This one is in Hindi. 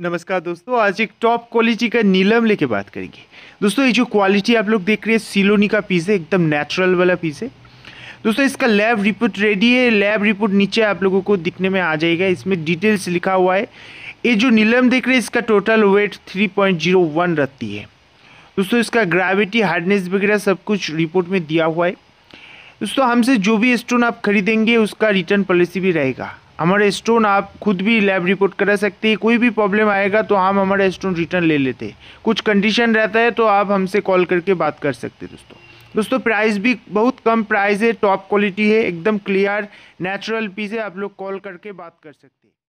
नमस्कार दोस्तों, आज एक टॉप क्वालिटी का नीलम लेके बात करेंगे। दोस्तों, ये जो क्वालिटी आप लोग देख रहे हैं, सिलोनी का पीस है एकदम नेचुरल वाला पीस है दोस्तों, इसका लैब रिपोर्ट रेडी है लैब रिपोर्ट नीचे आप लोगों को दिखने में आ जाएगा। इसमें डिटेल्स लिखा हुआ है। ये जो नीलम देख रहे हैं, इसका टोटल वेट 3.01 रहती है। दोस्तों, इसका ग्रेविटी हार्डनेस वगैरह सब कुछ रिपोर्ट में दिया हुआ है। दोस्तों, हमसे जो भी स्टोन आप खरीदेंगे, उसका रिटर्न पॉलिसी भी रहेगा। हमारे स्टोन आप खुद भी लैब रिपोर्ट करा सकते हैं। कोई भी प्रॉब्लम आएगा तो हम हमारा स्टोन रिटर्न ले लेते हैं। कुछ कंडीशन रहता है तो आप हमसे कॉल करके बात कर सकते हैं दोस्तों। दोस्तों प्राइस भी बहुत कम प्राइस है टॉप क्वालिटी है, एकदम क्लियर नेचुरल पीस है, आप लोग कॉल करके बात कर सकते हैं।